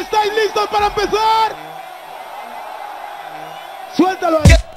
¿Estáis listos para empezar? Suéltalo ahí.